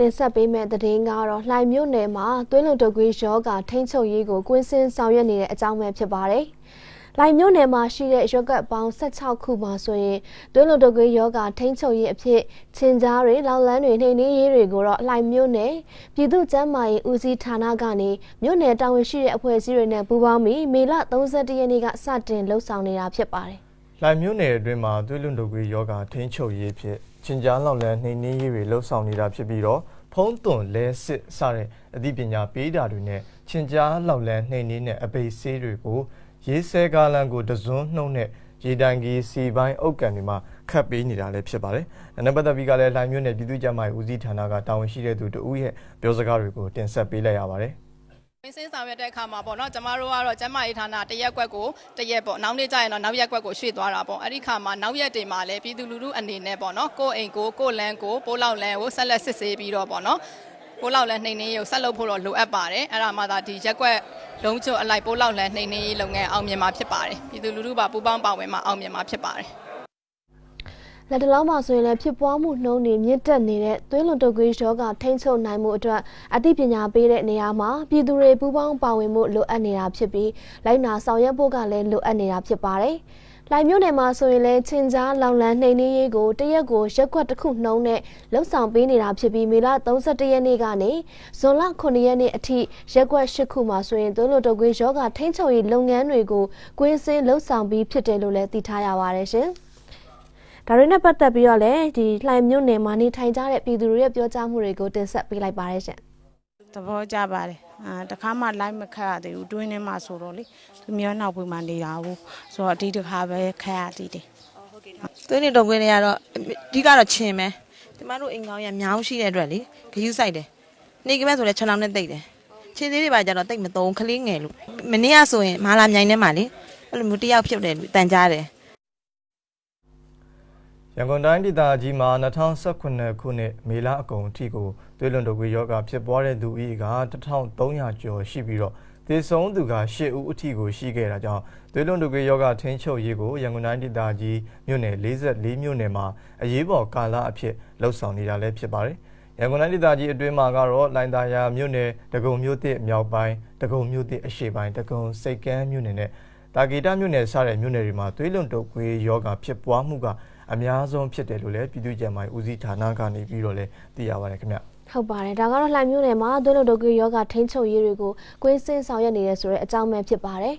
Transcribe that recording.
တင်ဆက်ပေးမယ့်သတင်းကတော့လှိုင်မြို့နယ်မှာသွေးလွန်တုပ်ကွေးရောဂါထိန်းချုပ်ရေးကိုကွင်းစင်းဆောင်ရွက်နေတဲ့အကြောင်းပဲဖြစ်ပါတယ်။လှိုင်မြို့နယ်မှာရှိတဲ့ရောဂါပေါင်း16ခုမှာဆိုရင်သွေးလွန်တုပ်ကွေးရောဂါထိန်းချုပ်ရေးအဖြစ်ချင်းကြားတွေလောက်လန်းတွေနှိမ်နင်းရေးတွေကိုတော့လှိုင်မြို့နယ်ပြည်သူ့ကျန်းမာရေးဦးစီးဌာနကနေမြို့နယ်တာဝန်ရှိတဲ့အဖွဲ့အစည်းတွေနဲ့ပူးပေါင်းပြီးမေလ31ရက်နေ့ကစတင်လှုပ်ဆောင်နေတာဖြစ်ပါတယ်။ လှိုင်မြို့နယ်အတွင်းမှာသွေးလွန်တုပ်ကွေးရောဂါထိန်းချုပ်ရေးဖြစ်ချင်းကြားလောက်လန်းနှိမ်နင်းရေးတွေလှုပ်ဆောင်နေတာဖြစ်ပြီးတော့ဖုံးသွန်လဲစစ်စတဲ့အသိပညာပေးတာတွေနဲ့ချင်းကြားလောက်လန်းနှိမ်နင်းတဲ့အပိဆေးတွေကိုရေးဆဲကားလန်ကိုတစွန်းနှုံနဲ့ရေတံကြီးစီပိုင်းအုတ်ကန်တွေမှာခတ်ပေးနေတာလည်းဖြစ်ပါတယ်။ဒါနဲ့ပတ်သက်ပြီးကလည်းလှိုင်မြို့နယ်ပြည်သူ့ကျန်းမာရေးဦးစီးဌာနကတာဝန်ရှိတဲ့သူတဦးရဲ့ပြောစကားတွေကိုတင်ဆက်ပေးလိုက်ရပါတယ်။ ဝင်းစင်းဆောင်ရွက်တဲ့အခါမှာပေါ့နော်ကျမတို့ကတော့ကျမရေးဌာနတရက်ကွက်ကိုတရက်ပေါ့နောက်နေ့ကျရင်တော့နောက်ရက်ကွက်ကိုရွှေ့သွားတာပေါ့အဲ့ဒီခါမှာနောက်ရက်တွေမှာလည်းပြည်သူလူထုအနေနဲ့ပေါ့နော်ကိုယ့်အိမ်ကိုကိုယ့်လမ်းကိုပိုးလောက်လမ်းကိုဆက်လက်စစ်ဆေးပြီးတော့ပေါ့နော်ပိုးလောက်လမ်းနှိမ်နှင်းရေးကိုဆက်လုပ်ဖို့တော့လိုအပ်ပါတယ်အဲ့ဒါမှသာဒီရက်ကွက်လုံးချုံအလိုက်ပိုးလောက်လမ်းနှိမ်နှင်းရေးလုပ်ငန်းအောင်မြင်မှာဖြစ်ပါတယ်ပြည်သူလူထုပါပူးပေါင်းပါဝင်မှာအောင်မြင်မှာဖြစ်ပါတယ် လက်တလုံးမှာဆိုရင်လည်းဖြစ်ပွားမှုနှုန်းတွေမြင့်တက်နေတဲ့သွေးလွန်တုပ်ကွေးရောဂါထိန်းချုပ်နိုင်မှုအတွက်အသိပညာပေးတဲ့နေရာမှာပြည်သူတွေပူးပေါင်းပါဝင်မှုလိုအပ်နေတာဖြစ်ပြီးလိုက်နာဆောင်ရွက်ဖို့ကလည်းလိုအပ်နေတာဖြစ်ပါတယ်။လိုင်မြို့နယ်မှာဆိုရင်လည်းချင်းကြားလောင်လန်းနှိမ်နှင်းရေးကိုတရက်ကိုရက်ကွက်တစ်ခုနှုံးနဲ့လှုပ်ဆောင်ပေးနေတာဖြစ်ပြီးမေလ31ရက်နေ့ကနေဇွန်လ9ရက်နေ့အထိရက်ကွက်10ခုမှာဆိုရင်သွေးလွန်တုပ်ကွေးရောဂါထိန်းချုပ်ရေးလုပ်ငန်းတွေကိုကွင်းစင်းလှုပ်ဆောင်ပြီးဖြစ်တယ်လို့လည်းသိထားရပါတယ်ရှင်။ ဒါတွေနဲ့ပတ်သက်ပြီးတော့လည်းဒီလှိုင်မြို့နယ်မှာနေထိုင်ကြတဲ့ပြည်သူတွေရဲ့ပြောကြားမှုတွေကိုတင်ဆက်ပေးလိုက်ပါတယ်ရှင်သဘောကျပါတယ်အာတခါမှ live မခတ်ရသေးဘူးတွင်းထဲမှာဆိုတော့လေသူမျိုးနောက်ပွေးမှနေတာဘူးဆိုတော့ဒီတခါပဲခတ်ရသေးတယ်ဟုတ်ကဲ့တွင်းနေတော့ခွင်းတွေကတော့အဓိကတော့ချင်းပဲကျမတို့အိမ်ကောင်းရမြောင်းရှိတဲ့အတွက်လေဂယူးဆိုင်တယ်နေကမဲဆိုလဲ6လောင်နဲ့တိတ်တယ်ချင်းသေးတွေပါကြတော့တိတ်မသုံးခလေးငယ်လို့မနေ့ကဆိုရင်မာလာမြိုင်ထဲမှာလေအဲ့လိုမျိုးတယောက်ဖြစ်တယ်တန်ကြားတယ် ရန်ကုန်တိုင်းဒေသကြီးမှာ2018ခုနှစ်မေလအကုန်အထိကိုသွေးလွန်တုပ်ကွေးရောဂါဖြစ်ပွားတဲ့သူဦးရေက1300ကျော်ရှိပြီးတော့သေဆုံးသူက10ဦးအထိကိုရှိခဲ့တာကြောင့်သွေးလွန်တုပ်ကွေးရောဂါထိန်းချုပ်ရေးကိုရန်ကုန်တိုင်းဒေသကြီးမြို့နယ်44မြို့နယ်မှာအရေးပေါ်ကာလအဖြစ်လှုပ်ဆောင်နေတာလည်းဖြစ်ပါတယ်။ရန်ကုန်တိုင်းဒေသကြီးအတွင်းမှာကတော့လိုင်သာယာမြို့နယ်ဒဂုံမြို့သစ်မြောက်ပိုင်းဒဂုံမြို့သစ်အရှေ့ပိုင်းဒဂုံစိတ်ကမ်းမြို့နယ်နဲ့တာဂီတာမြို့နယ်စတဲ့မြို့နယ်တွေမှာသွေးလွန်တုပ်ကွေးရောဂါဖြစ်ပွားမှုက အများဆုံးဖြစ်တယ်လို့လည်းပြည်သူ့ကျန်းမာရေးဦးစီးဌာနကနေပြီးတော့လည်းသိရပါတယ်ခင်ဗျဟုတ်ပါတယ်ဒါကတော့လှိုင်မျိုးနယ်မှာသွေးလွန်တုပ်ကွေးရောဂါထိန်းချုပ်ရေးတွေကိုကွင်းစင်းဆောင်ရွက်နေရဆိုတဲ့အကြောင်းပဲဖြစ်ပါတယ်